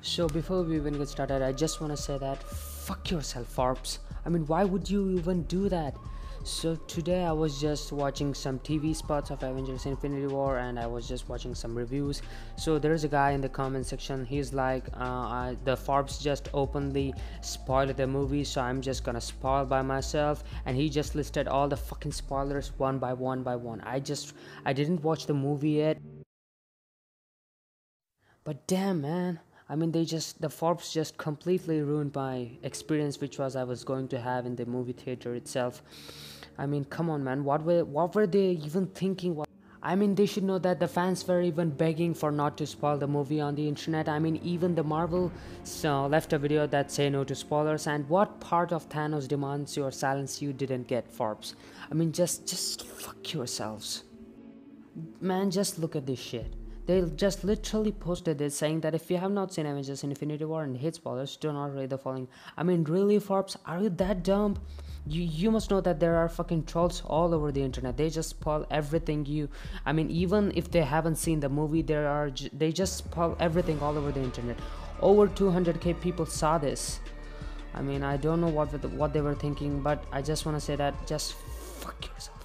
So before we even get started, I just want to say that fuck yourself, Forbes. I mean, why would you even do that? So today I was just watching some TV spots of Avengers Infinity War and I was just watching some reviews. So there's a guy in the comment section. He's like, uh, I, the Forbes just openly spoiled the movie, so I'm just gonna spoil by myself. And he just listed all the fucking spoilers one by one by one. I just I didn't watch the movie yet. But damn man, I mean, they just the Forbes just completely ruined my experience, which was I was going to have in the movie theater itself. I mean, come on, man, what were what were they even thinking? What I mean, they should know that the fans were even begging for not to spoil the movie on the internet. I mean, even the Marvel so left a video that say no to spoilers. And what part of Thanos demands your silence you didn't get, Forbes? I mean, just just fuck yourselves, man. Just look at this shit they just literally posted this saying that if you have not seen Avengers Infinity War and hate spoilers, do not read the following. I mean, really, Forbes, are you that dumb? You, you must know that there are fucking trolls all over the internet. They just spoil everything you. I mean, even if they haven't seen the movie, there are they just spoil everything all over the internet. Over 200k people saw this. I mean, I don't know what what they were thinking, but I just want to say that just fuck yourself.